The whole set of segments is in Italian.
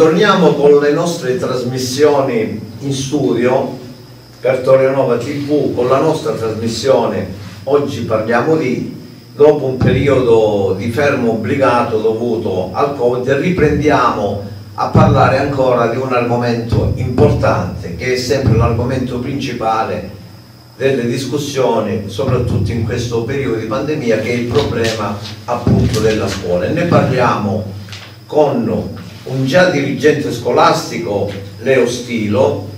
Ritorniamo con le nostre trasmissioni in studio per Torionova TV con la nostra trasmissione Oggi parliamo di dopo un periodo di fermo obbligato dovuto al Covid riprendiamo a parlare ancora di un argomento importante che è sempre l'argomento principale delle discussioni soprattutto in questo periodo di pandemia che è il problema appunto della scuola. E ne parliamo con un già dirigente scolastico Leo Stilo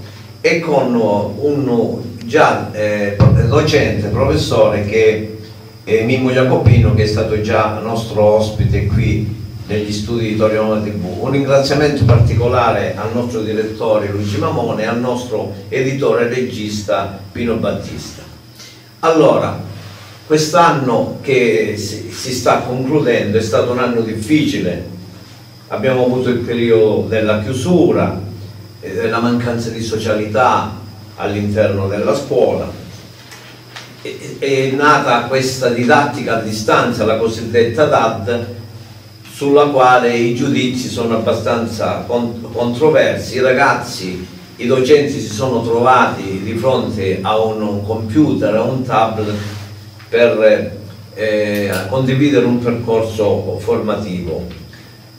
e con un già eh, docente, professore che è Mimmo Jacopino che è stato già nostro ospite qui negli studi di Torino TV. Un ringraziamento particolare al nostro direttore Luigi Mamone e al nostro editore e regista Pino Battista. Allora, quest'anno che si sta concludendo è stato un anno difficile abbiamo avuto il periodo della chiusura, e della mancanza di socialità all'interno della scuola. È nata questa didattica a distanza, la cosiddetta DAD, sulla quale i giudizi sono abbastanza controversi. I ragazzi, i docenti si sono trovati di fronte a un computer, a un tablet per eh, condividere un percorso formativo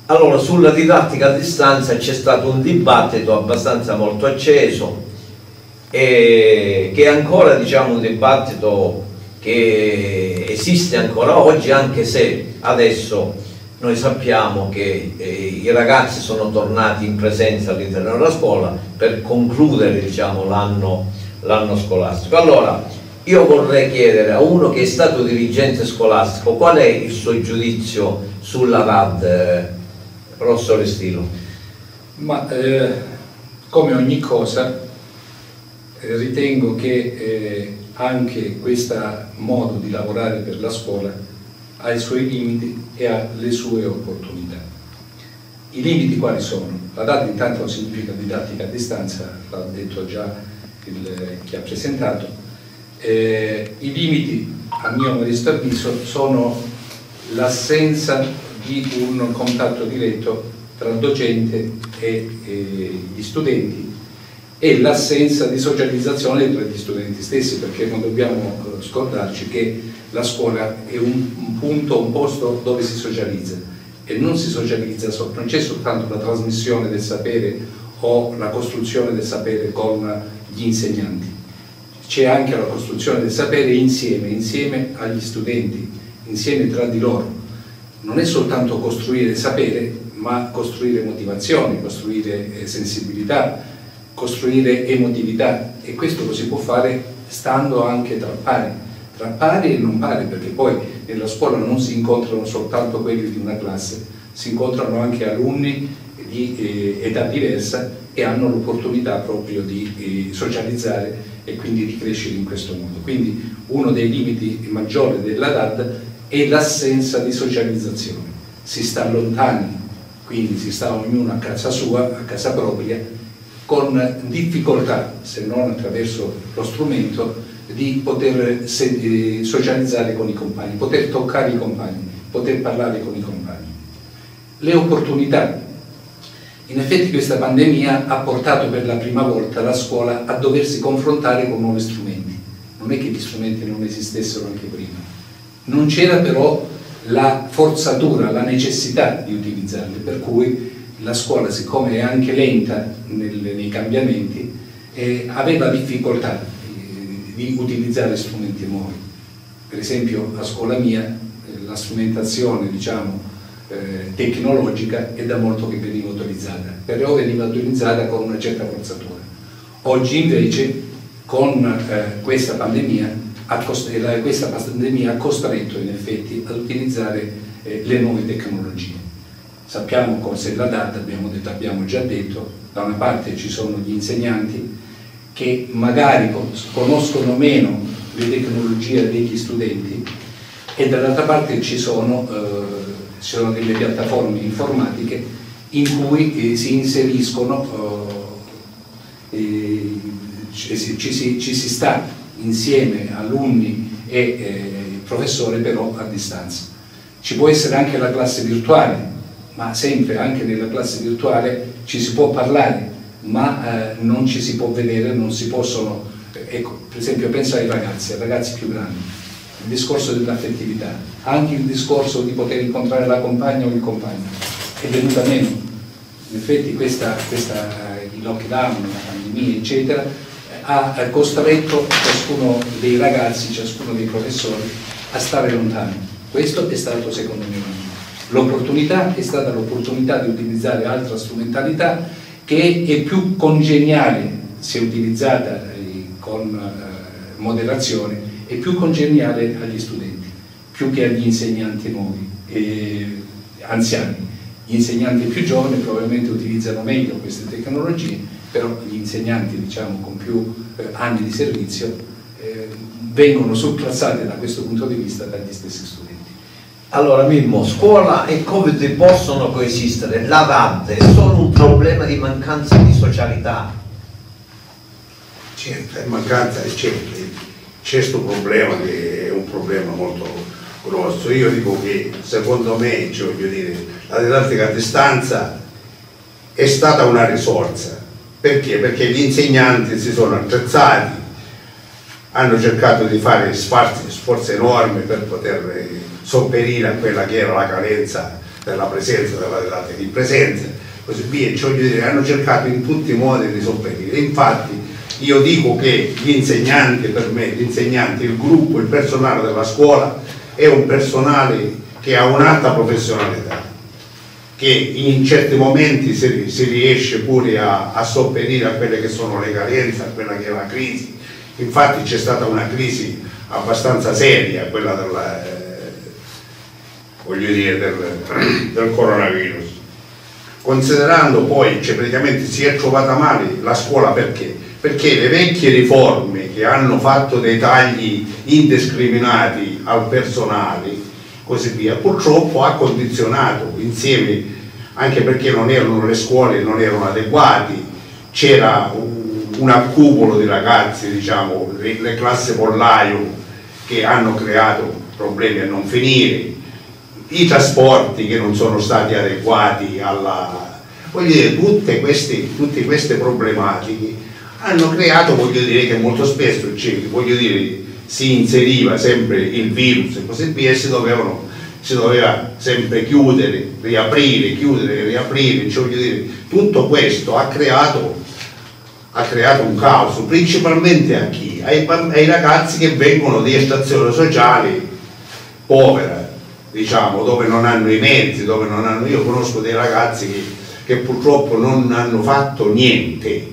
allora, sulla didattica a distanza c'è stato un dibattito abbastanza molto acceso, e che è ancora diciamo, un dibattito che esiste ancora oggi, anche se adesso noi sappiamo che eh, i ragazzi sono tornati in presenza all'interno della scuola per concludere diciamo, l'anno scolastico. Allora, io vorrei chiedere a uno che è stato dirigente scolastico qual è il suo giudizio sulla RAD? Rosso Restilo. Ma eh, come ogni cosa ritengo che eh, anche questo modo di lavorare per la scuola ha i suoi limiti e ha le sue opportunità. I limiti quali sono? La data intanto significa didattica a distanza, l'ha detto già il, chi ha presentato. Eh, I limiti, a mio modesto avviso, sono l'assenza di un contatto diretto tra il docente e, e gli studenti e l'assenza di socializzazione tra gli studenti stessi, perché non dobbiamo eh, scordarci che la scuola è un, un punto, un posto dove si socializza e non si socializza, non c'è soltanto la trasmissione del sapere o la costruzione del sapere con gli insegnanti, c'è anche la costruzione del sapere insieme, insieme agli studenti, insieme tra di loro non è soltanto costruire sapere, ma costruire motivazioni, costruire eh, sensibilità, costruire emotività e questo lo si può fare stando anche tra pari, tra pari e non pari, perché poi nella scuola non si incontrano soltanto quelli di una classe, si incontrano anche alunni di eh, età diversa e hanno l'opportunità proprio di eh, socializzare e quindi di crescere in questo modo. Quindi uno dei limiti maggiori della DAD e l'assenza di socializzazione. Si sta lontani, quindi si sta ognuno a casa sua, a casa propria, con difficoltà, se non attraverso lo strumento, di poter eh, socializzare con i compagni, poter toccare i compagni, poter parlare con i compagni. Le opportunità. In effetti questa pandemia ha portato per la prima volta la scuola a doversi confrontare con nuovi strumenti. Non è che gli strumenti non esistessero anche prima non c'era però la forzatura, la necessità di utilizzarli, per cui la scuola, siccome è anche lenta nel, nei cambiamenti, eh, aveva difficoltà eh, di utilizzare strumenti nuovi. Per esempio a scuola mia eh, la strumentazione diciamo, eh, tecnologica è da molto che veniva utilizzata, però veniva utilizzata con una certa forzatura. Oggi invece con eh, questa pandemia questa pandemia ha costretto in effetti ad utilizzare eh, le nuove tecnologie. Sappiamo cos'è la data, abbiamo, detto, abbiamo già detto, da una parte ci sono gli insegnanti che magari conoscono meno le tecnologie degli studenti e dall'altra parte ci sono, eh, ci sono, delle piattaforme informatiche in cui eh, si inseriscono, eh, ci, ci, ci si sta insieme alunni e eh, professore però a distanza. Ci può essere anche la classe virtuale, ma sempre anche nella classe virtuale ci si può parlare, ma eh, non ci si può vedere, non si possono, ecco, per esempio penso ai ragazzi, ai ragazzi più grandi, il discorso dell'affettività, anche il discorso di poter incontrare la compagna o il compagno, è venuta meno. In effetti questa, questa, il lockdown, la pandemia, eccetera, ha costretto ciascuno dei ragazzi, ciascuno dei professori a stare lontani. Questo è stato secondo me L'opportunità è stata l'opportunità di utilizzare altra strumentalità che è più congeniale se utilizzata eh, con eh, moderazione, è più congeniale agli studenti, più che agli insegnanti nuovi, e anziani. Gli insegnanti più giovani probabilmente utilizzano meglio queste tecnologie, però gli insegnanti diciamo, con più eh, anni di servizio eh, vengono surclassati da questo punto di vista dagli stessi studenti. Allora Mimmo, scuola e Covid possono coesistere, la DAD è solo un problema di mancanza di socialità. Certo, è mancanza, certo, c'è questo problema che è un problema molto grosso. Io dico che secondo me, cioè, voglio dire, la didattica a distanza è stata una risorsa. Perché? Perché gli insegnanti si sono attrezzati, hanno cercato di fare sforzi, sforzi enormi per poter sopperire a quella che era la carenza della presenza, della didattica di presenza, così via, cioè, hanno cercato in tutti i modi di sopperire. Infatti io dico che gli insegnanti per me, gli insegnanti, il gruppo, il personale della scuola è un personale che ha un'alta professionalità, che in certi momenti si, si riesce pure a, a, sopperire a quelle che sono le carenze, a quella che è la crisi. Infatti c'è stata una crisi abbastanza seria, quella della, voglio dire, del, del coronavirus. Considerando poi, cioè praticamente si è trovata male la scuola perché? Perché le vecchie riforme che hanno fatto dei tagli indiscriminati al personale, così via, purtroppo ha condizionato insieme, anche perché non erano le scuole, non erano adeguati, c'era un, un accumulo di ragazzi, diciamo, le, le classi pollaio che hanno creato problemi a non finire, i trasporti che non sono stati adeguati alla... voglio dire, tutte queste, tutte queste problematiche hanno creato, voglio dire, che molto spesso voglio dire, si inseriva sempre il virus e così via e si, dovevano, si doveva sempre chiudere, riaprire, chiudere, riaprire, cioè, dire, tutto questo ha creato, ha creato un caos, principalmente a chi? Ai, ai ragazzi che vengono di estazioni sociali povera, diciamo, dove non hanno i mezzi, dove non hanno... Io conosco dei ragazzi che, che purtroppo non hanno fatto niente,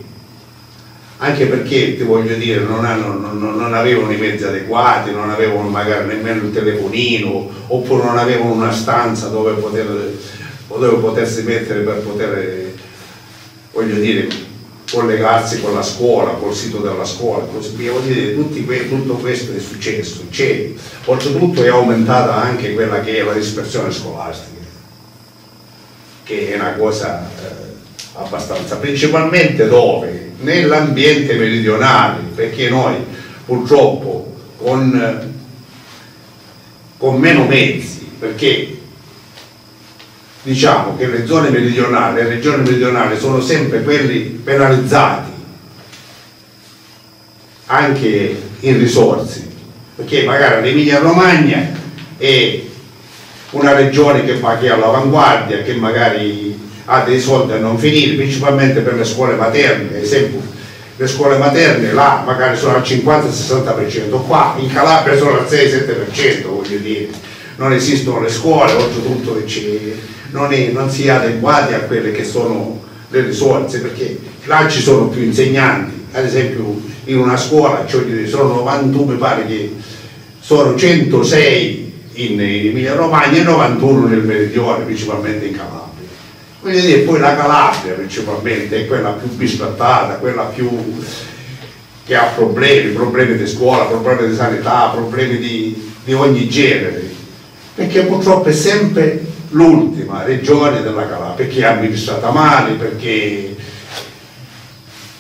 anche perché ti voglio dire non, hanno, non, non, avevano i mezzi adeguati, non avevano magari nemmeno il telefonino oppure non avevano una stanza dove, poter, dove potersi mettere per poter voglio dire collegarsi con la scuola, col sito della scuola, così via. Voglio dire, que tutto questo è successo, c'è. Oltretutto è aumentata anche quella che è la dispersione scolastica, che è una cosa eh, abbastanza, principalmente dove? Nell'ambiente meridionale, perché noi purtroppo con, con meno mezzi, perché diciamo che le zone meridionali, le regioni meridionali sono sempre quelli penalizzati anche in risorse, perché magari l'Emilia Romagna è una regione che va che all'avanguardia, che magari ha dei soldi a non finire, principalmente per le scuole materne, esempio. Le scuole materne là magari sono al 50-60%, qua in Calabria sono al 6-7%, voglio dire, non esistono le scuole, oltretutto non, non si è adeguati a quelle che sono le risorse, perché là ci sono più insegnanti, ad esempio in una scuola cioè sono 91, mi pare che sono 106 in Emilia Romagna e 91 nel meridione, principalmente in Calabria. Voglio dire, poi la Calabria principalmente è quella più bistrattata, quella più che ha problemi, problemi di scuola, problemi di sanità, problemi di, di ogni genere, perché purtroppo è sempre l'ultima regione della Calabria, perché è amministrata male, perché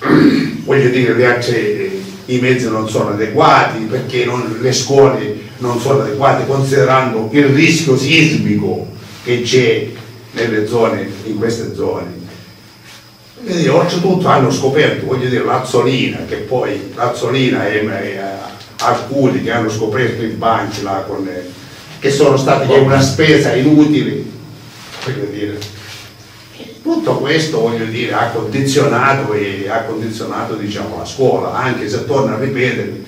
voglio dire altre, i mezzi non sono adeguati, perché non, le scuole non sono adeguate considerando il rischio sismico che c'è nelle zone, in queste zone. Quindi, oltretutto hanno scoperto, voglio dire, l'azzolina, che poi l'azzolina è, alcuni che hanno scoperto i banchi là con, che sono stati una spesa inutile, voglio dire. Tutto questo voglio dire, ha condizionato, e, ha condizionato diciamo, la scuola, anche se torno a ripetermi,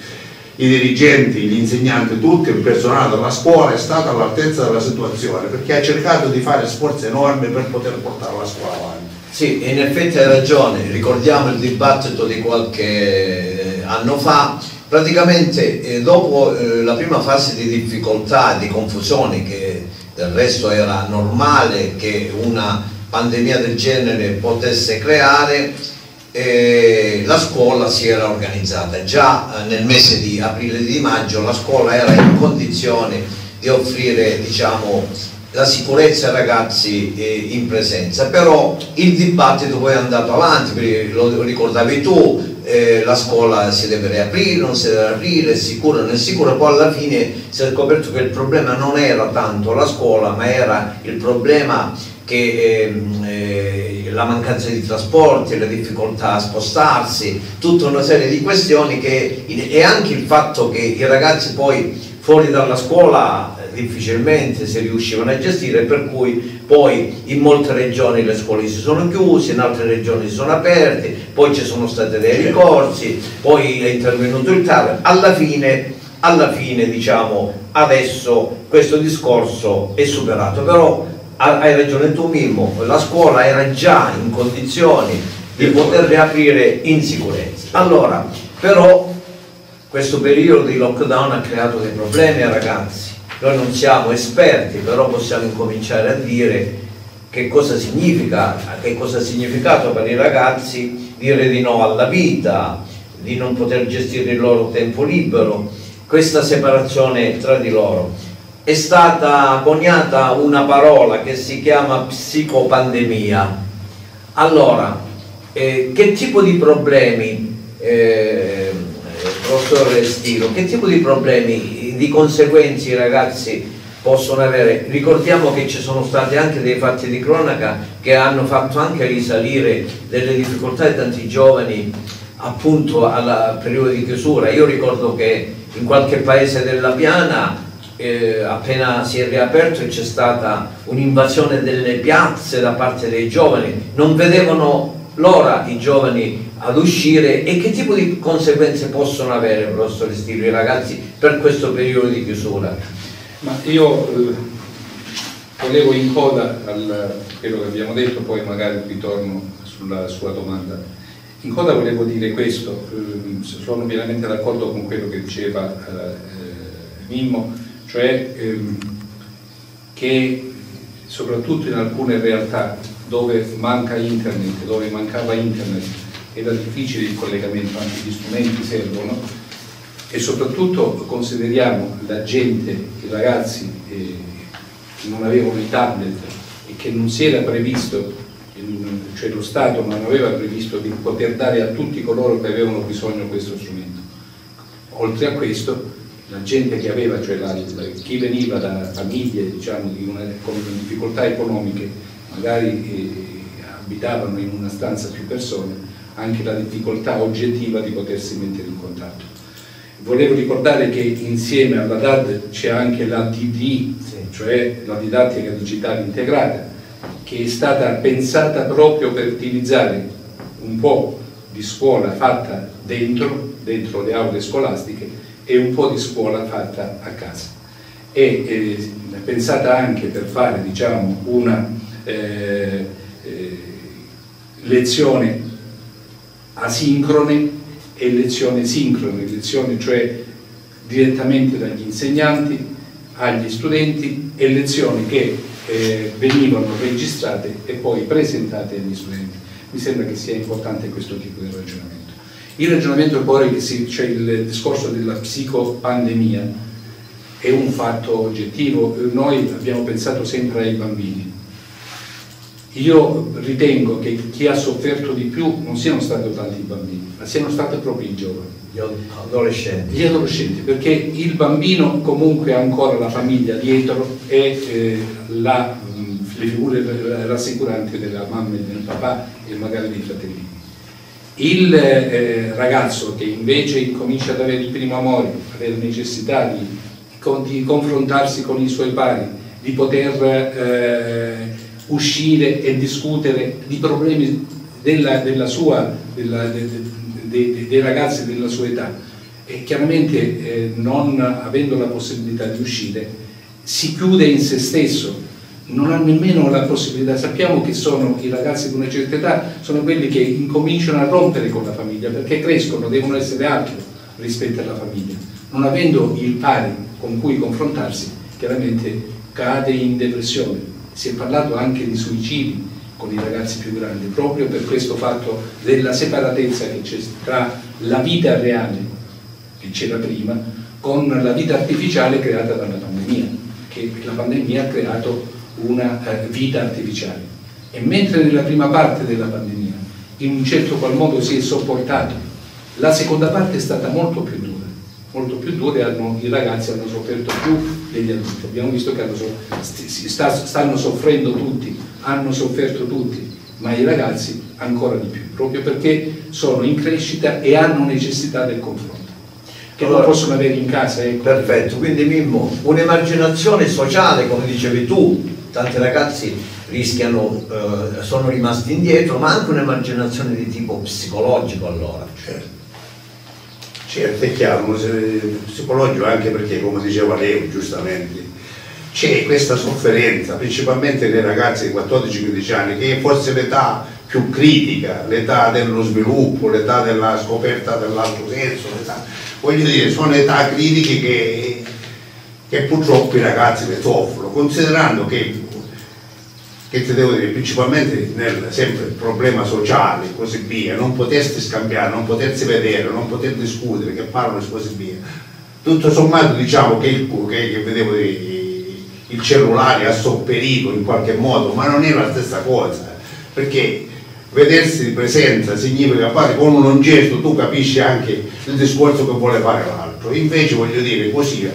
i dirigenti, gli insegnanti, tutto il personale della scuola è stato all'altezza della situazione perché ha cercato di fare sforzi enormi per poter portare la scuola avanti. Sì, in effetti hai ragione, ricordiamo il dibattito di qualche eh, anno fa, praticamente eh, dopo eh, la prima fase di difficoltà, di confusione che del resto era normale che una pandemia del genere potesse creare, eh, la scuola si era organizzata. Già eh, nel mese di aprile e di maggio la scuola era in condizione di offrire diciamo, la sicurezza ai ragazzi eh, in presenza, però il dibattito poi è andato avanti, lo ricordavi tu, eh, la scuola si deve riaprire, non si deve aprire, è sicuro, non è sicuro, poi alla fine si è scoperto che il problema non era tanto la scuola, ma era il problema che ehm, eh, la mancanza di trasporti, la difficoltà a spostarsi, tutta una serie di questioni che, e anche il fatto che i ragazzi poi fuori dalla scuola eh, difficilmente si riuscivano a gestire per cui poi in molte regioni le scuole si sono chiuse, in altre regioni si sono aperte, poi ci sono stati dei ricorsi, poi è intervenuto il TAR, alla fine, alla fine diciamo adesso questo discorso è superato, però hai ragione tu Mimmo, la scuola era già in condizioni di poter riaprire in sicurezza. Allora, però questo periodo di lockdown ha creato dei problemi ai ragazzi. Noi non siamo esperti, però possiamo incominciare a dire che cosa significa, che cosa ha significato per i ragazzi dire di no alla vita, di non poter gestire il loro tempo libero, questa separazione tra di loro è stata coniata una parola che si chiama psicopandemia. Allora, eh, che tipo di problemi, eh, professor Stilo, che tipo di problemi, di conseguenze i ragazzi possono avere? Ricordiamo che ci sono stati anche dei fatti di cronaca che hanno fatto anche risalire delle difficoltà di tanti giovani appunto al periodo di chiusura. Io ricordo che in qualche paese della Piana eh, appena si è riaperto c'è stata un'invasione delle piazze da parte dei giovani, non vedevano l'ora i giovani ad uscire e che tipo di conseguenze possono avere, professor Stillo, i ragazzi per questo periodo di chiusura? Ma io eh, volevo in coda a quello che abbiamo detto, poi magari ritorno sulla sua domanda. In coda volevo dire questo, eh, sono pienamente d'accordo con quello che diceva eh, eh Mimmo, cioè ehm, che soprattutto in alcune realtà dove manca internet, dove mancava internet, era difficile il collegamento, anche gli strumenti servono e soprattutto consideriamo la gente, i ragazzi eh, che non avevano i tablet e che non si era previsto, cioè lo Stato non aveva previsto di poter dare a tutti coloro che avevano bisogno questo strumento. Oltre a questo la gente che aveva, cioè la, la, chi veniva da famiglie diciamo, una, con difficoltà economiche, magari eh, abitavano in una stanza più persone, anche la difficoltà oggettiva di potersi mettere in contatto. Volevo ricordare che insieme alla DAD c'è anche la DD, cioè la didattica digitale integrata, che è stata pensata proprio per utilizzare un po' di scuola fatta dentro, dentro le aule scolastiche e un po' di scuola fatta a casa. E eh, pensata anche per fare diciamo, una eh, eh, lezione asincrone e lezione sincrone, lezione cioè direttamente dagli insegnanti agli studenti e lezioni che eh, venivano registrate e poi presentate agli studenti. Mi sembra che sia importante questo tipo di ragionamento. Il ragionamento poi, cioè il discorso della psicopandemia, è un fatto oggettivo. Noi abbiamo pensato sempre ai bambini. Io ritengo che chi ha sofferto di più non siano stati tanti i bambini, ma siano stati proprio i giovani. Gli adolescenti. Gli adolescenti, perché il bambino comunque ha ancora la famiglia dietro e eh, la le figure rassicuranti della mamma e del papà e magari dei fratelli. Il eh, ragazzo che invece incomincia ad avere il primo amore, avere necessità di, di confrontarsi con i suoi pari, di poter eh, uscire e discutere di problemi della, della sua, della, de, de, de, dei ragazzi della sua età. E chiaramente eh, non avendo la possibilità di uscire si chiude in se stesso non ha nemmeno la possibilità, sappiamo che sono i ragazzi di una certa età, sono quelli che incominciano a rompere con la famiglia perché crescono, devono essere altro rispetto alla famiglia. Non avendo il pari con cui confrontarsi, chiaramente cade in depressione. Si è parlato anche di suicidi con i ragazzi più grandi, proprio per questo fatto della separatezza che c'è tra la vita reale, che c'era prima, con la vita artificiale creata dalla pandemia, che la pandemia ha creato una eh, vita artificiale. E mentre nella prima parte della pandemia in un certo qual modo si è sopportato, la seconda parte è stata molto più dura, molto più dura hanno, i ragazzi hanno sofferto più degli adulti. Abbiamo visto che so, sta, stanno soffrendo tutti, hanno sofferto tutti, ma i ragazzi ancora di più, proprio perché sono in crescita e hanno necessità del confronto che allora, lo possono avere in casa. Ecco. Perfetto, quindi Mimmo, un'emarginazione sociale, come dicevi tu, tanti ragazzi rischiano, eh, sono rimasti indietro, ma anche un'emarginazione di tipo psicologico allora. Certo. Certo, è chiaro, psicologico anche perché, come diceva lei giustamente, c'è questa sofferenza, principalmente nei ragazzi di 14-15 anni, che è forse l'età più critica, l'età dello sviluppo, l'età della scoperta dell'altro senso, voglio dire, sono età critiche che, che purtroppo i ragazzi le soffrono, considerando che che ti devo dire, principalmente nel sempre problema sociale e così via, non potersi scambiare, non potersi vedere, non poter discutere, che parlano e così via. Tutto sommato diciamo che, il, che, che vedevo il cellulare ha sopperito in qualche modo, ma non è la stessa cosa, perché vedersi di presenza significa fare con un gesto, tu capisci anche il discorso che vuole fare l'altro, invece voglio dire così,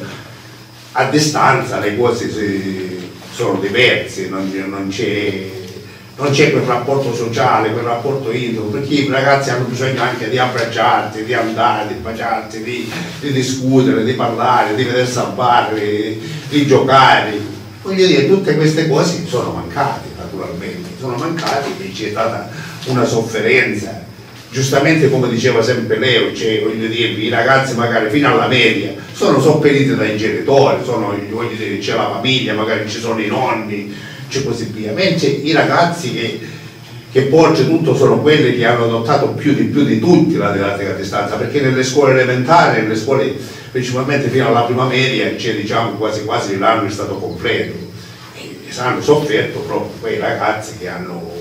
a distanza le cose si, sono diversi, non, non c'è quel rapporto sociale, quel rapporto intimo, perché i ragazzi hanno bisogno anche di abbracciarti, di andare, di baciarti, di, di discutere, di parlare, di vedersi al bar, di, di giocare. Voglio dire, tutte queste cose sono mancate naturalmente, sono mancate, c'è stata una sofferenza. Giustamente come diceva sempre Leo, cioè, dire, i ragazzi magari fino alla media sono sopperiti dai genitori, sono, dire, c'è la famiglia, magari ci sono i nonni, c'è così via. Mentre i ragazzi che, che poi tutto sono quelli che hanno adottato più di, più di tutti la didattica a distanza, perché nelle scuole elementari, nelle scuole principalmente fino alla prima media, c'è diciamo quasi quasi l'anno è stato completo. E hanno sofferto proprio quei ragazzi che hanno,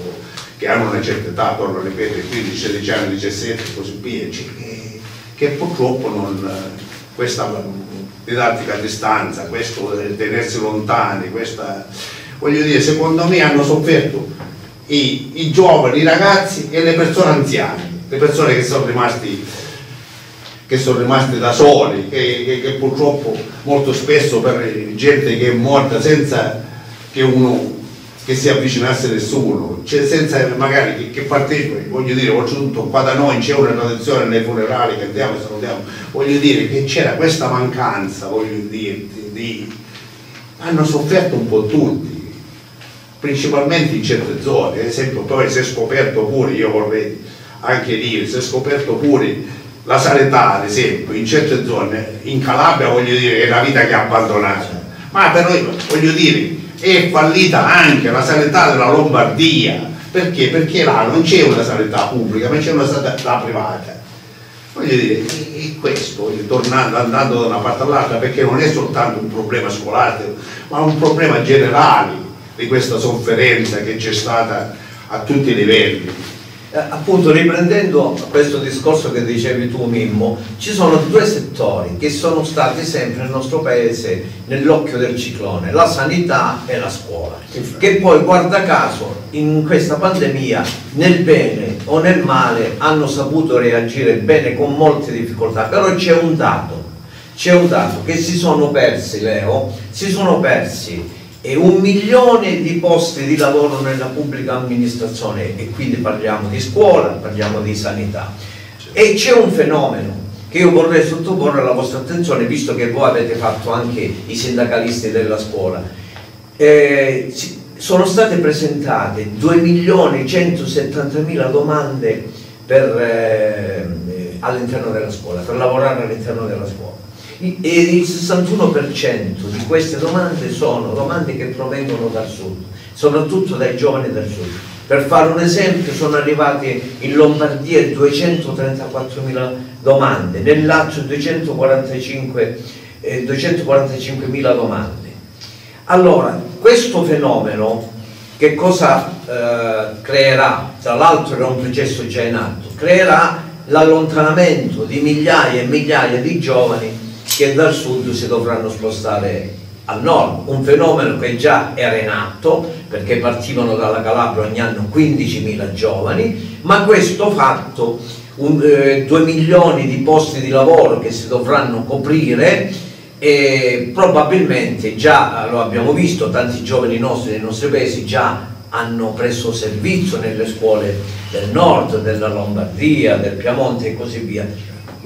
che hanno una certa età, torno a ripetere, 15, 16 anni, 17 e così via, cioè, che, purtroppo non questa didattica a distanza, questo tenersi lontani, questa, voglio dire, secondo me hanno sofferto i, i, giovani, i ragazzi e le persone anziane, le persone che sono rimasti, che sono rimasti da soli, che, che, che purtroppo molto spesso per gente che è morta senza che uno che si avvicinasse nessuno, cioè senza magari che, che partecipi, voglio dire, oltretutto qua da noi c'è una tradizione nei funerali che andiamo e salutiamo, voglio dire che c'era questa mancanza, voglio dirti, di... hanno sofferto un po' tutti, principalmente in certe zone, ad esempio poi si è scoperto pure, io vorrei anche dire, si è scoperto pure la sanità ad esempio in certe zone, in Calabria voglio dire è la vita che ha abbandonato, ma per noi voglio dire è fallita anche la sanità della Lombardia. Perché? Perché là non c'è una sanità pubblica, ma c'è una sanità privata. Voglio dire, è questo, tornando, andando da una parte all'altra, perché non è soltanto un problema scolastico, ma un problema generale di questa sofferenza che c'è stata a tutti i livelli eh, appunto riprendendo questo discorso che dicevi tu Mimmo, ci sono due settori che sono stati sempre nel nostro paese nell'occhio del ciclone, la sanità e la scuola, che poi guarda caso in questa pandemia nel bene o nel male hanno saputo reagire bene con molte difficoltà, però c'è un dato, c'è un dato che si sono persi Leo, si sono persi e un milione di posti di lavoro nella pubblica amministrazione e quindi parliamo di scuola, parliamo di sanità. E c'è un fenomeno che io vorrei sottoporre alla vostra attenzione, visto che voi avete fatto anche i sindacalisti della scuola. Eh, sono state presentate 2.170.000 domande eh, all'interno della scuola, per lavorare all'interno della scuola e il 61% di queste domande sono domande che provengono dal sud, soprattutto dai giovani del sud. Per fare un esempio sono arrivati in Lombardia 234.000 domande, nel Lazio 245.000 eh, 245 domande. Allora, questo fenomeno che cosa eh, creerà? Tra l'altro era un processo già in atto, creerà l'allontanamento di migliaia e migliaia di giovani che dal sud si dovranno spostare al nord, un fenomeno che già era in atto perché partivano dalla Calabria ogni anno 15.000 giovani, ma questo fatto, un, eh, 2 milioni di posti di lavoro che si dovranno coprire e probabilmente già lo abbiamo visto, tanti giovani nostri nei nostri paesi già hanno preso servizio nelle scuole del nord, della Lombardia, del Piemonte e così via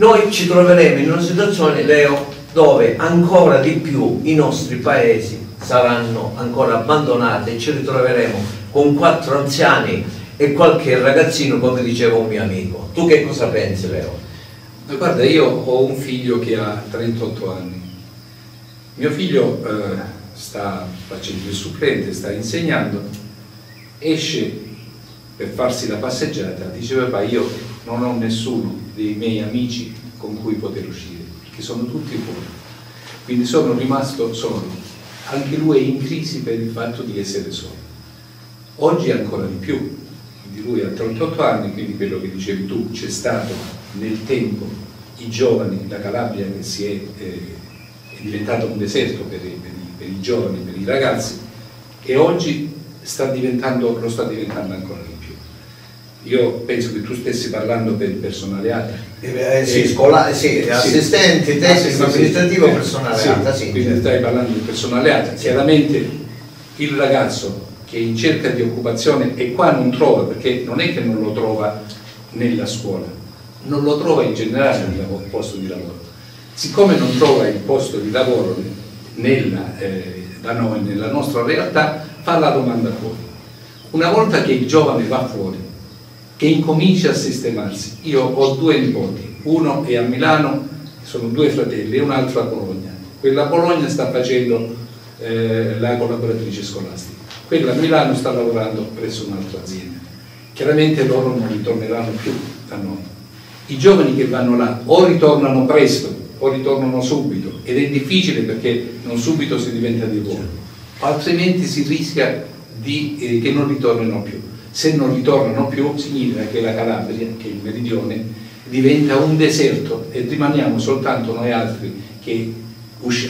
noi ci troveremo in una situazione, Leo, dove ancora di più i nostri paesi saranno ancora abbandonati e ci ritroveremo con quattro anziani e qualche ragazzino, come diceva un mio amico. Tu che cosa pensi, Leo? Guarda, io ho un figlio che ha 38 anni. Mio figlio eh, sta facendo il supplente, sta insegnando, esce per farsi la passeggiata, dice papà io non ho nessuno dei miei amici con cui poter uscire, perché sono tutti fuori. Quindi sono rimasto solo. Anche lui è in crisi per il fatto di essere solo. Oggi ancora di più, quindi lui ha 38 anni, quindi quello che dicevi tu, c'è stato nel tempo i giovani, la Calabria che si è, eh, è diventato un deserto per, per, i, per i giovani, per i ragazzi, e oggi sta diventando, lo sta diventando ancora di più. Io penso che tu stessi parlando per il personale ATA. Eh, sì, scola, sì, assistenti, tecnico, amministrativo, eh, personale ATA. Sì, quindi certo. stai parlando del personale ATA. Chiaramente il ragazzo che è in cerca di occupazione e qua non trova, perché non è che non lo trova nella scuola, non lo trova in generale il posto di lavoro. Siccome non trova il posto di lavoro nella, eh, da noi, nella nostra realtà, fa la domanda fuori. Una volta che il giovane va fuori, che incomincia a sistemarsi. Io ho due nipoti, uno è a Milano, sono due fratelli, e un altro a Bologna. Quella a Bologna sta facendo eh, la collaboratrice scolastica, quella a Milano sta lavorando presso un'altra azienda. Chiaramente loro non ritorneranno più da noi. I giovani che vanno là o ritornano presto o ritornano subito ed è difficile perché non subito si diventa di volo, altrimenti si rischia di, eh, che non ritornino più se non ritornano più significa che la Calabria, che il meridione, diventa un deserto e rimaniamo soltanto noi altri che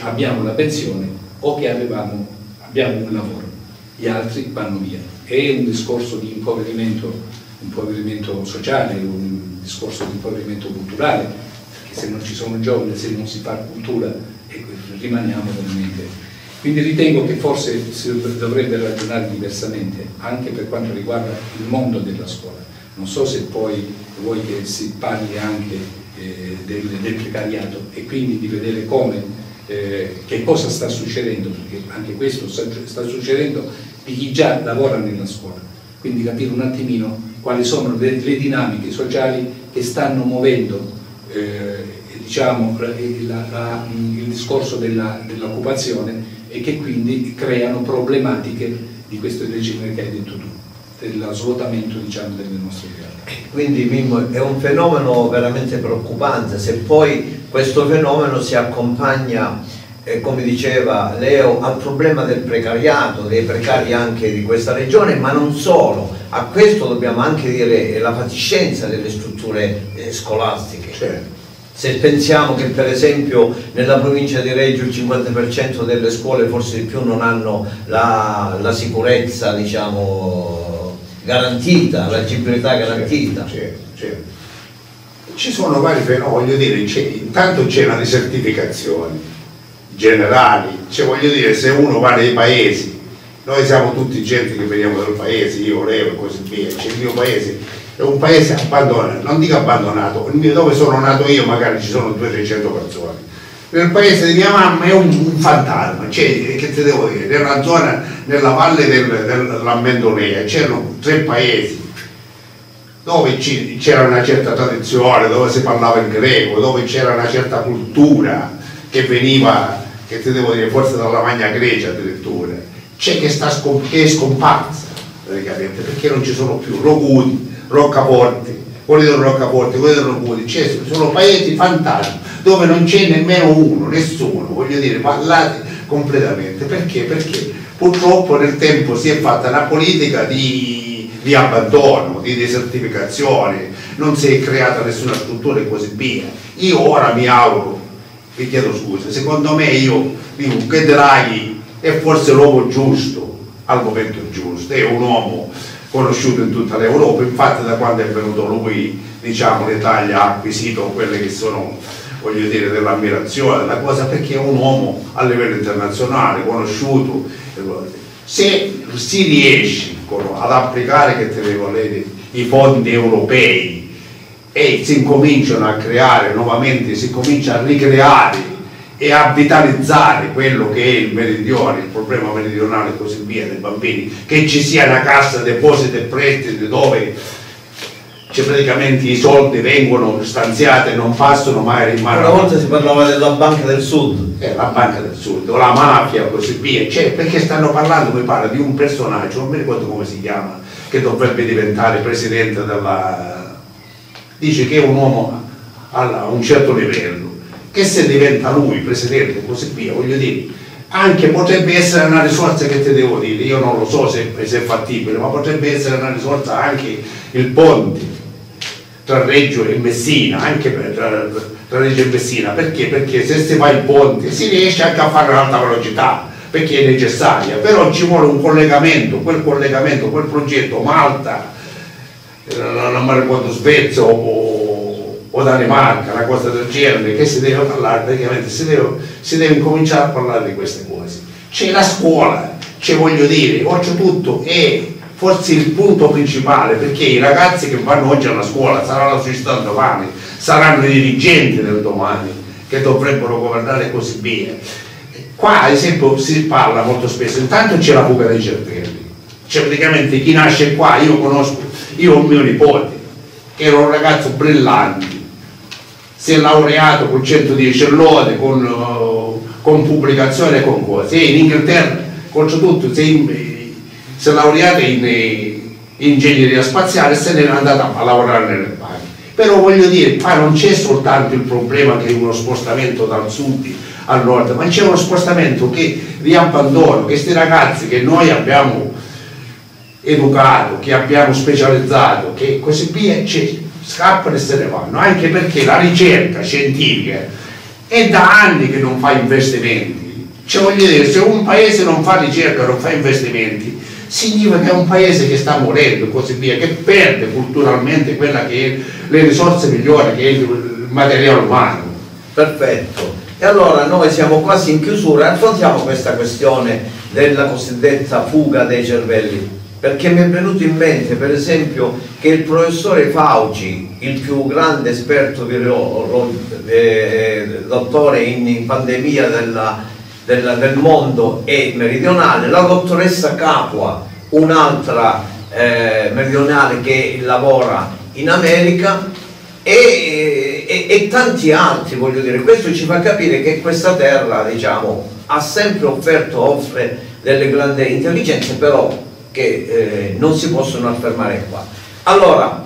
abbiamo la pensione o che avevamo, abbiamo un lavoro, gli altri vanno via. È un discorso di impoverimento, impoverimento sociale, un discorso di impoverimento culturale, perché se non ci sono giovani, se non si fa cultura, rimaniamo veramente quindi ritengo che forse si dovrebbe ragionare diversamente anche per quanto riguarda il mondo della scuola. Non so se poi vuoi che si parli anche eh, del, del, precariato e quindi di vedere come, eh, che cosa sta succedendo, perché anche questo sta, sta succedendo di chi già lavora nella scuola. Quindi capire un attimino quali sono le, le dinamiche sociali che stanno muovendo eh, diciamo, la, la, il discorso dell'occupazione dell e che quindi creano problematiche di questo regime che hai detto tu dello svuotamento diciamo, delle nostre realtà. Quindi Mimmo è un fenomeno veramente preoccupante, se poi questo fenomeno si accompagna, eh, come diceva Leo, al problema del precariato, dei precari anche di questa regione, ma non solo, a questo dobbiamo anche dire la fatiscenza delle strutture eh, scolastiche. Certo se pensiamo che per esempio nella provincia di Reggio il 50% delle scuole, forse di più, non hanno la, la sicurezza diciamo, garantita, l'agibilità garantita. Certo, certo. Ci sono vari fenomeni, voglio dire, intanto c'è una desertificazione generali, cioè voglio dire se uno va nei paesi noi siamo tutti gente che veniamo dal paese, io, Leo e così via, c'è il mio paese, è un paese abbandonato, non dico abbandonato, dove sono nato io magari ci sono 200-300 persone. Nel paese di mia mamma è un, un fantasma, cioè, che ti devo dire, una zona nella valle del, dell'Ammendolea, c'erano tre paesi dove c'era una certa tradizione, dove si parlava in greco, dove c'era una certa cultura che veniva, che ti devo dire, forse dalla Magna Grecia addirittura c'è che, sta che è scomparsa praticamente perché non ci sono più Rocudi, Roccaporti, quelli del Roccaporti, quelli del Rocudi, cioè, sono paesi fantasmi dove non c'è nemmeno uno, nessuno, voglio dire, parlati completamente. Perché? Perché purtroppo nel tempo si è fatta una politica di, di abbandono, di desertificazione, non si è creata nessuna struttura e così via. Io ora mi auguro, vi chiedo scusa, secondo me io dico che Draghi è forse l'uomo giusto al momento giusto, è un uomo conosciuto in tutta l'Europa, infatti da quando è venuto lui diciamo l'Italia ha acquisito quelle che sono voglio dire dell'ammirazione, della cosa perché è un uomo a livello internazionale conosciuto, se si riesce ad applicare che te volete, i fondi europei e si incominciano a creare nuovamente, si comincia a ricreare e a vitalizzare quello che è il meridione, il problema meridionale e così via dei bambini, che ci sia una cassa depositi e prestiti dove cioè praticamente i soldi vengono stanziati e non passano mai rimangono. Una volta si parlava della Banca del Sud. Eh, la Banca del Sud, o la mafia e così via, cioè, perché stanno parlando, mi pare, di un personaggio, non mi ricordo come si chiama, che dovrebbe diventare presidente della... dice che è un uomo a un certo livello che se diventa lui presidente così via, voglio dire, anche potrebbe essere una risorsa che ti devo dire, io non lo so se, se è fattibile, ma potrebbe essere una risorsa anche il ponte tra Reggio e Messina, anche per, tra, tra, Reggio e Messina, perché? Perché se si fa il ponte si riesce anche a fare un'alta velocità, perché è necessaria, però ci vuole un collegamento, quel collegamento, quel progetto Malta, eh, non mi ricordo Svezia o o Danimarca, una cosa del genere, che si deve parlare, praticamente si deve, si deve incominciare a parlare di queste cose. C'è la scuola, c'è voglio dire, oltretutto è forse il punto principale, perché i ragazzi che vanno oggi alla scuola saranno la società domani, saranno i dirigenti del domani, che dovrebbero governare e così via. Qua ad esempio si parla molto spesso, intanto c'è la fuga dei cervelli, cioè praticamente chi nasce qua, io conosco, io ho mio nipote, che era un ragazzo brillante, si è laureato con 110 lode, con, uh, con pubblicazione e con cose. E in Inghilterra, oltretutto, si, si è laureato in, in ingegneria spaziale e se ne è andato a lavorare nelle banche. Però voglio dire, qua non c'è soltanto il problema che è uno spostamento dal sud al nord, ma c'è uno spostamento che, di abbandono, questi ragazzi che noi abbiamo educato, che abbiamo specializzato, che così via, c'è scappano e se ne vanno, anche perché la ricerca scientifica è da anni che non fa investimenti. Cioè voglio dire, se un paese non fa ricerca, non fa investimenti, significa che è un paese che sta morendo e così via, che perde culturalmente quella che è le risorse migliori, che è il materiale umano. Perfetto. E allora noi siamo quasi in chiusura, affrontiamo questa questione della cosiddetta fuga dei cervelli perché mi è venuto in mente per esempio che il professore Fauci, il più grande esperto eh, dottore in, in pandemia della, della, del mondo e meridionale, la dottoressa Capua, un'altra eh, meridionale che lavora in America e, e, e, tanti altri, voglio dire, questo ci fa capire che questa terra diciamo, ha sempre offerto, offre delle grandi intelligenze, però che eh, non si possono affermare qua. Allora,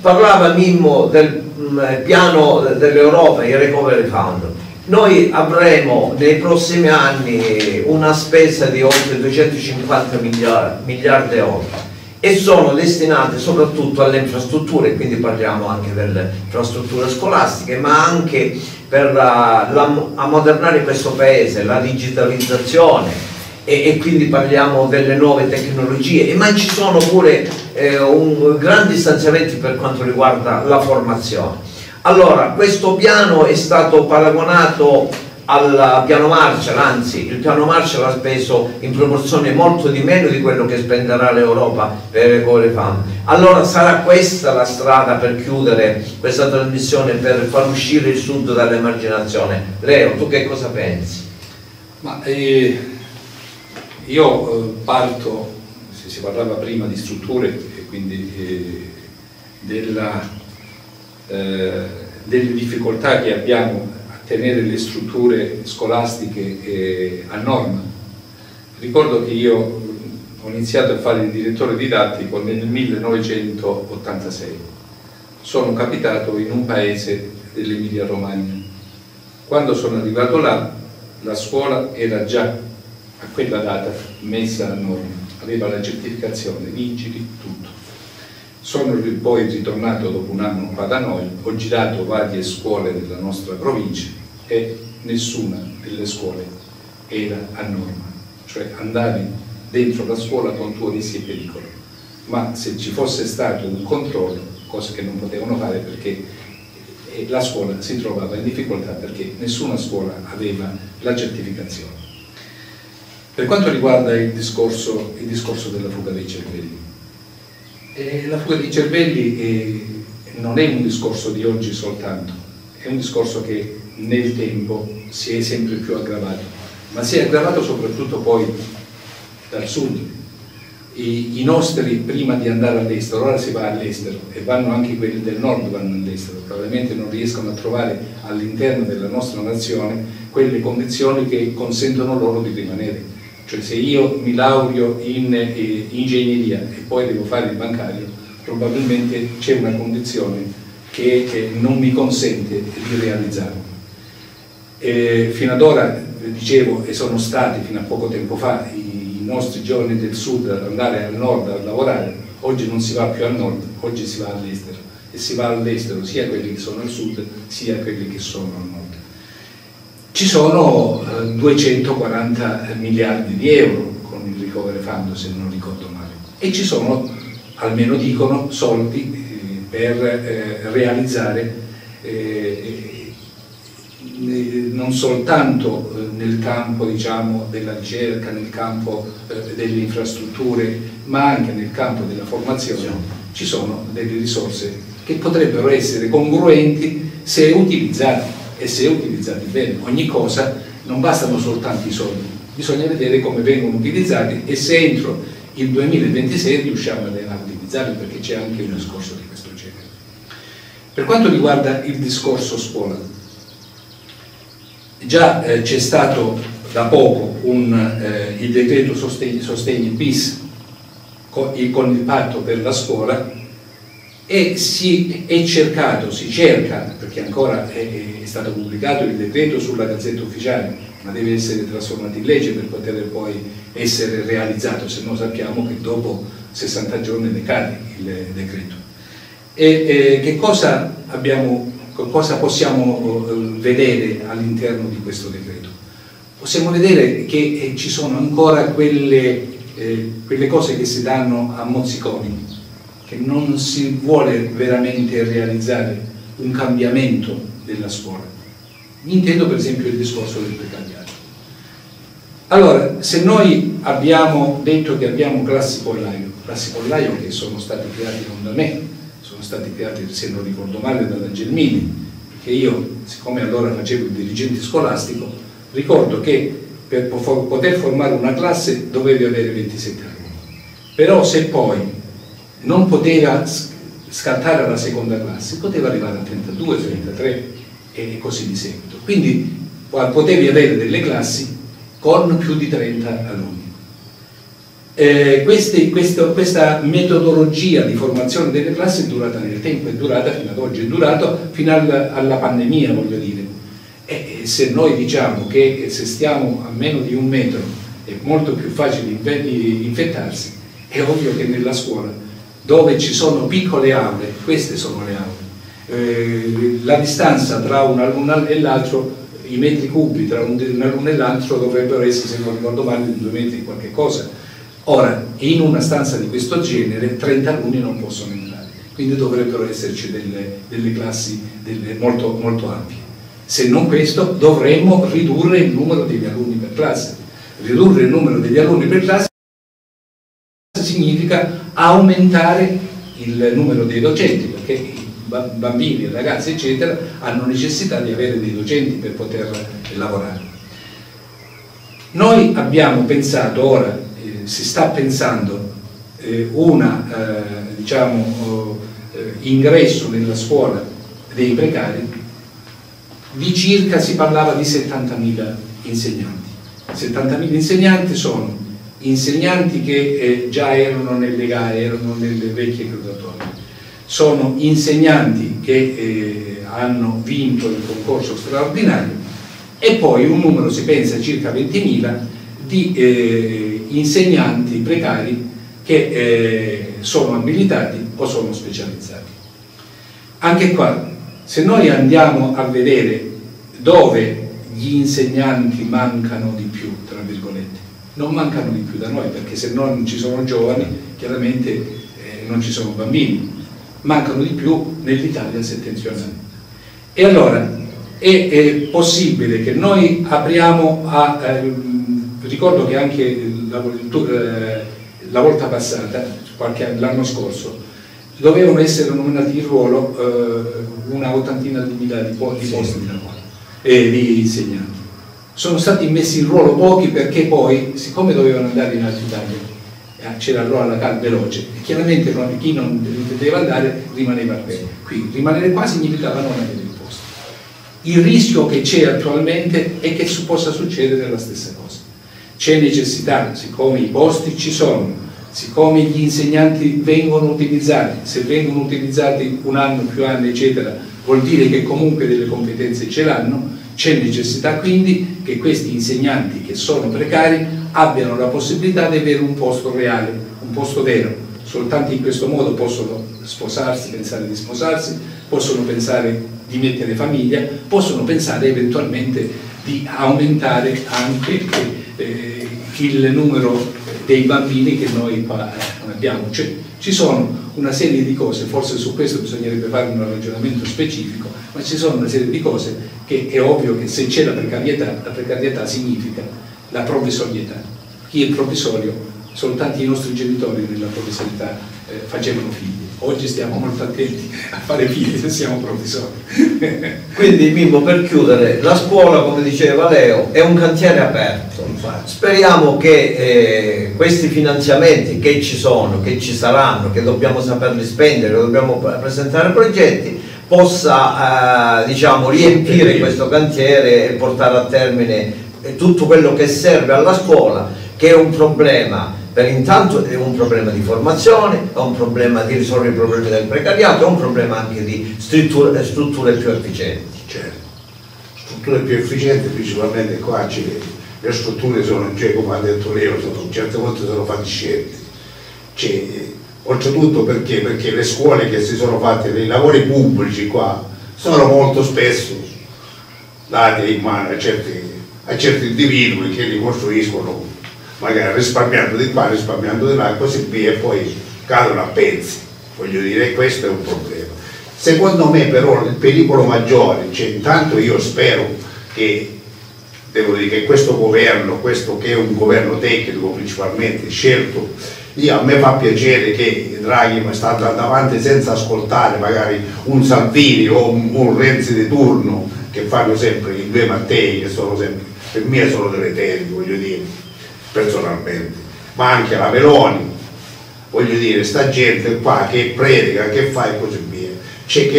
parlava Mimmo del mh, mm, piano dell'Europa, il Recovery Fund. Noi avremo nei prossimi anni una spesa di oltre 250 miliardi, miliardi di euro e sono destinate soprattutto alle infrastrutture, quindi parliamo anche delle infrastrutture scolastiche, ma anche per la, ammodernare questo paese, la digitalizzazione, e, e, quindi parliamo delle nuove tecnologie, ma ci sono pure eh, un, grandi stanziamenti per quanto riguarda la formazione. Allora, questo piano è stato paragonato al piano Marshall, anzi il piano Marshall ha speso in proporzione molto di meno di quello che spenderà l'Europa per le Recovery Fund. Allora sarà questa la strada per chiudere questa trasmissione, per far uscire il Sud dall'emarginazione. Leo, tu che cosa pensi? Ma, eh, io eh, parto, se si parlava prima di strutture e quindi eh, della, eh, delle difficoltà che abbiamo tenere le strutture scolastiche a norma. Ricordo che io ho iniziato a fare il direttore didattico nel 1986. Sono capitato in un paese dell'Emilia Romagna. Quando sono arrivato là, la scuola era già a quella data messa a norma, aveva la certificazione, vigili, tutto. Sono poi ritornato dopo un anno qua da noi, ho girato varie scuole della nostra provincia e nessuna delle scuole era a norma, cioè andavi dentro la scuola con tuo rischio e pericolo, ma se ci fosse stato un controllo, cosa che non potevano fare perché eh, la scuola si trovava in difficoltà perché nessuna scuola aveva la certificazione. Per quanto riguarda il discorso, il discorso della fuga dei cervelli, e la fuga dei cervelli è, non è un discorso di oggi soltanto, è un discorso che nel tempo si è sempre più aggravato, ma si è aggravato soprattutto poi dal sud. I, I, nostri prima di andare all'estero, ora si va all'estero e vanno anche quelli del nord vanno all'estero, probabilmente non riescono a trovare all'interno della nostra nazione quelle condizioni che consentono loro di rimanere cioè se io mi laureo in eh, ingegneria e poi devo fare il bancario, probabilmente c'è una condizione che eh, non mi consente di realizzarlo. E fino ad ora, dicevo, e sono stati fino a poco tempo fa i, i nostri giovani del sud ad andare al nord a lavorare, oggi non si va più al nord, oggi si va all'estero e si va all'estero sia quelli che sono al sud sia quelli che sono al nord ci sono eh, 240 miliardi di euro con il recovery fund se non ricordo male. E ci sono, almeno dicono, soldi eh, per eh, realizzare eh, eh, non soltanto eh, nel campo diciamo, della ricerca, nel campo delle infrastrutture, ma anche nel campo della formazione, ci sono delle risorse che potrebbero essere congruenti se utilizzate e se utilizzati bene. Ogni cosa non bastano soltanto i soldi, bisogna vedere come vengono utilizzati e se entro il 2026 riusciamo a utilizzarli perché c'è anche un discorso di questo genere. Per quanto riguarda il discorso scuola, già eh, c'è stato da poco un, eh, il decreto sostegni, sostegni bis con, con il patto per la scuola e si è cercato, si cerca, perché ancora è, è, stato pubblicato il decreto sulla gazzetta ufficiale, ma deve essere trasformato in legge per poter poi essere realizzato, se no sappiamo che dopo 60 giorni decade il decreto. E, e che cosa, abbiamo, cosa possiamo eh, vedere all'interno di questo decreto? Possiamo vedere che eh, ci sono ancora quelle, eh, quelle cose che si danno a mozziconi, che non si vuole veramente realizzare un cambiamento della scuola. Intendo per esempio il discorso del precariato. Allora, se noi abbiamo detto che abbiamo classi pollaio, classi pollaio che sono stati creati non da me, sono stati creati, se non ricordo male, dalla Gelmini, perché io, siccome allora facevo il dirigente scolastico, ricordo che per poter formare una classe dovevi avere 27 anni. Però se poi non poteva scattare alla seconda classe, poteva arrivare a 32, 33 e così di seguito. Quindi potevi avere delle classi con più di 30 alunni. Eh, queste, questo, questa metodologia di formazione delle classi è durata nel tempo, è durata fino ad oggi, è durata fino al, alla pandemia, voglio dire. E se noi diciamo che se stiamo a meno di un metro è molto più facile infettarsi, è ovvio che nella scuola dove ci sono piccole aule, queste sono le aule, eh, la distanza tra un alunno e l'altro, i metri cubi tra un, un alunno e l'altro dovrebbero essere, se non ricordo male, due metri qualche cosa. Ora, in una stanza di questo genere 30 alunni non possono entrare, quindi dovrebbero esserci delle, delle classi delle, molto, molto ampie. Se non questo dovremmo ridurre il numero degli alunni per classe. Ridurre il numero degli alunni per classe significa aumentare il numero dei docenti, perché i bambini, ragazzi eccetera hanno necessità di avere dei docenti per poter lavorare. Noi abbiamo pensato ora, eh, si sta pensando eh, un eh, diciamo, eh, ingresso nella scuola dei precari, di circa si parlava di 70.000 insegnanti. 70.000 insegnanti sono insegnanti che eh, già erano nelle gare, erano nelle vecchie graduatorie, sono insegnanti che eh, hanno vinto il concorso straordinario e poi un numero, si pensa, circa 20.000 di eh, insegnanti precari che eh, sono abilitati o sono specializzati. Anche qua, se noi andiamo a vedere dove gli insegnanti mancano di più, tra virgolette, non mancano di più da noi, perché se non ci sono giovani, chiaramente eh, non ci sono bambini, mancano di più nell'Italia settentrionale. E allora è, è, possibile che noi apriamo a... Eh, ricordo che anche la, eh, la volta passata, l'anno scorso, dovevano essere nominati in ruolo eh, una ottantina di mila di, posti. Di lavoro e di insegnanti sono stati messi in ruolo pochi perché poi, siccome dovevano andare in altri tagli, eh, c'era allora la CAL veloce e chiaramente chi non doveva andare rimaneva a pelle. Qui rimanere qua significava non avere il posto. Il rischio che c'è attualmente è che possa succedere la stessa cosa. C'è necessità, siccome i posti ci sono, siccome gli insegnanti vengono utilizzati, se vengono utilizzati un anno, più anni, eccetera, vuol dire che comunque delle competenze ce l'hanno, c'è necessità quindi che questi insegnanti che sono precari abbiano la possibilità di avere un posto reale, un posto vero. Soltanto in questo modo possono sposarsi, pensare di sposarsi, possono pensare di mettere famiglia, possono pensare eventualmente di aumentare anche eh, il numero dei bambini che noi qua eh, abbiamo. Cioè, ci sono una serie di cose, forse su questo bisognerebbe fare un ragionamento specifico, ma ci sono una serie di cose che è ovvio che se c'è la precarietà, la precarietà significa la provvisorietà. Chi è provvisorio? Soltanto i nostri genitori nella provvisorietà eh, facevano figli. Oggi stiamo molto attenti a fare figli se siamo provvisori. Quindi Mimmo, per chiudere, la scuola, come diceva Leo, è un cantiere aperto. Speriamo che eh, questi finanziamenti che ci sono, che ci saranno, che dobbiamo saperli spendere, che dobbiamo presentare progetti, possa eh, diciamo, riempire questo cantiere e portare a termine tutto quello che serve alla scuola, che è un problema, per intanto è un problema di formazione, è un problema di risolvere i problemi del precariato, è un problema anche di strutture, strutture più efficienti. Certo, strutture più efficienti principalmente qua le strutture sono, cioè, come ha detto Leo, sono, certe volte sono fatti scelti. Cioè, oltretutto perché? Perché le scuole che si sono fatte dei lavori pubblici qua sono molto spesso date in mano a certi, a certi individui che li costruiscono magari risparmiando di qua, risparmiando di là così via e poi cadono a pezzi voglio dire questo è un problema secondo me però il pericolo maggiore cioè intanto io spero che devo dire che questo governo questo che è un governo tecnico principalmente scelto io, a me fa piacere che Draghi sta andando avanti senza ascoltare magari un Salvini o un, un Renzi di turno che fanno sempre i due Mattei che sono sempre, per me sono delle tesi, voglio dire, personalmente, ma anche la Meloni, voglio dire, sta gente qua che predica, che fa e così via, c'è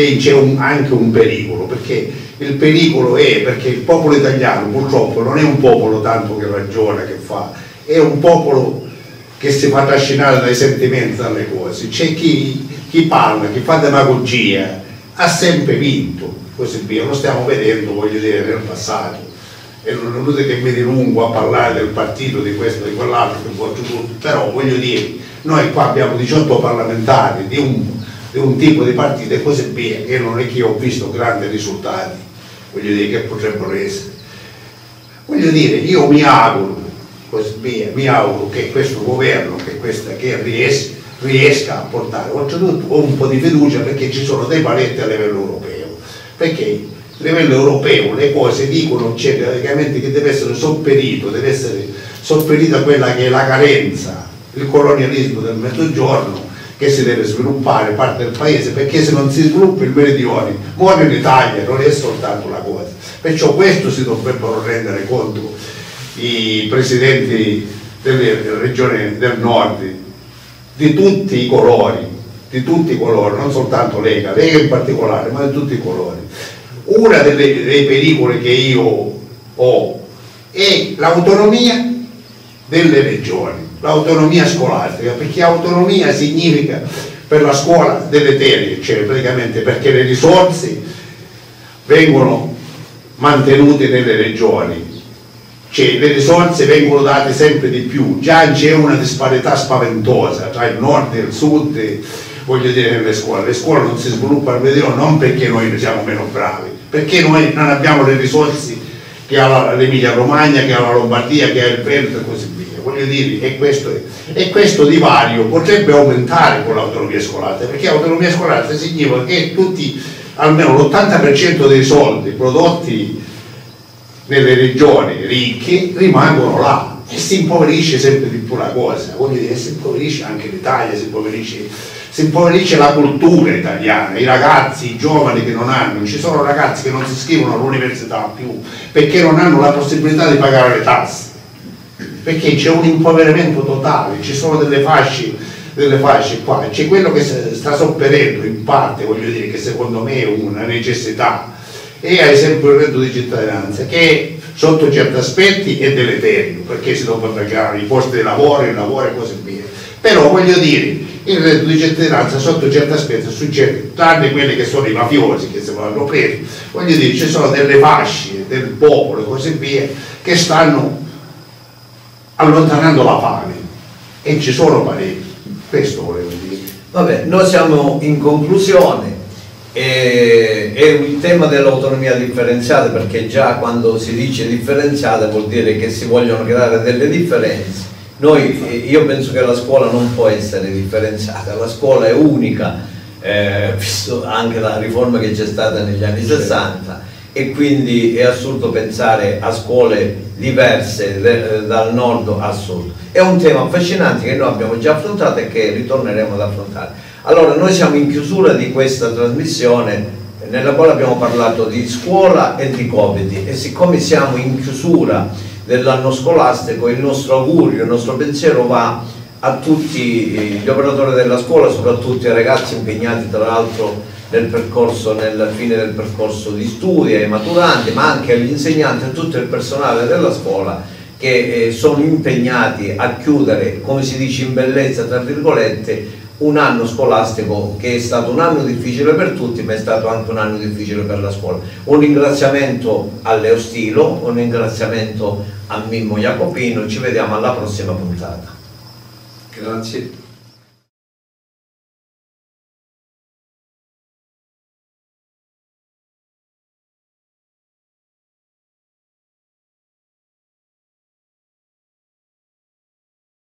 anche un pericolo, perché il pericolo è perché il popolo italiano purtroppo non è un popolo tanto che ragiona, che fa, è un popolo che si fa trascinare dai sentimenti dalle cose, c'è chi, chi, parla, chi fa demagogia, ha sempre vinto, così via, lo stiamo vedendo, voglio dire, nel passato. E non è che mi dilungo a parlare del partito, di questo, di quell'altro, però voglio dire, noi qua abbiamo 18 parlamentari di un, di un tipo di partito e così via, e non è che ho visto grandi risultati, voglio dire, che potrebbero essere. Voglio dire, io mi auguro. Mi auguro che questo governo, che, questa, che riesca, riesca, a portare oltretutto un po' di fiducia perché ci sono dei paletti a livello europeo. Perché a livello europeo le cose dicono c'è praticamente che deve essere sopperito, deve essere sopperita quella che è la carenza, il colonialismo del mezzogiorno che si deve sviluppare parte del paese perché se non si sviluppa il meridione muore l'Italia, non è soltanto una cosa. Perciò questo si dovrebbero rendere conto i presidenti delle regioni del nord di tutti i colori, di tutti i colori, non soltanto Lega, Lega in particolare, ma di tutti i colori. Uno dei pericoli che io ho è l'autonomia delle regioni, l'autonomia scolastica, perché autonomia significa per la scuola delle terre, cioè praticamente perché le risorse vengono mantenute nelle regioni, cioè le risorse vengono date sempre di più, già c'è una disparità spaventosa tra il nord e il sud, voglio dire nelle scuole, le scuole non si sviluppano non perché noi siamo meno bravi, perché noi non abbiamo le risorse che ha l'Emilia Romagna, che ha la Lombardia, che ha il Veneto e così via. Voglio dire, e questo, e questo divario potrebbe aumentare con l'autonomia scolastica, perché l'autonomia scolastica significa che tutti, almeno l'80% dei soldi prodotti nelle regioni ricche rimangono là e si impoverisce sempre di più la cosa, voglio dire, si impoverisce anche l'Italia, si impoverisce si impoverisce la cultura italiana, i ragazzi, i giovani che non hanno, ci sono ragazzi che non si iscrivono all'università più perché non hanno la possibilità di pagare le tasse, perché c'è un impoverimento totale, ci sono delle fasce, delle fasce qua, c'è quello che sta sopperendo in parte, voglio dire che secondo me è una necessità, e ad esempio il reddito di cittadinanza che sotto certi aspetti è deleterio perché si devono pagare i posti di lavoro, il lavoro e così via però voglio dire il reddito di cittadinanza sotto certi aspetti succede, tranne quelli che sono i mafiosi che se lo hanno preso, voglio dire, ci sono delle fasce del popolo e così via che stanno allontanando la fame. E ci sono parecchi, questo volevo dire. Vabbè, noi siamo in conclusione, e, è il tema dell'autonomia differenziata perché già quando si dice differenziata vuol dire che si vogliono creare delle differenze. Noi, io penso che la scuola non può essere differenziata, la scuola è unica, eh, visto anche la riforma che c'è stata negli anni 60 e quindi è assurdo pensare a scuole diverse dal nord al sud. È un tema affascinante che noi abbiamo già affrontato e che ritorneremo ad affrontare. Allora noi siamo in chiusura di questa trasmissione nella quale abbiamo parlato di scuola e di Covid e siccome siamo in chiusura dell'anno scolastico, il nostro augurio, il nostro pensiero va a tutti gli operatori della scuola, soprattutto ai ragazzi impegnati tra l'altro nel percorso, nella fine del percorso di studi, ai maturanti, ma anche agli insegnanti e a tutto il personale della scuola che eh, sono impegnati a chiudere, come si dice in bellezza, tra virgolette, un anno scolastico che è stato un anno difficile per tutti ma è stato anche un anno difficile per la scuola. Un ringraziamento a Leo Stilo, un ringraziamento a Mimmo Jacopino, ci vediamo alla prossima puntata. Grazie.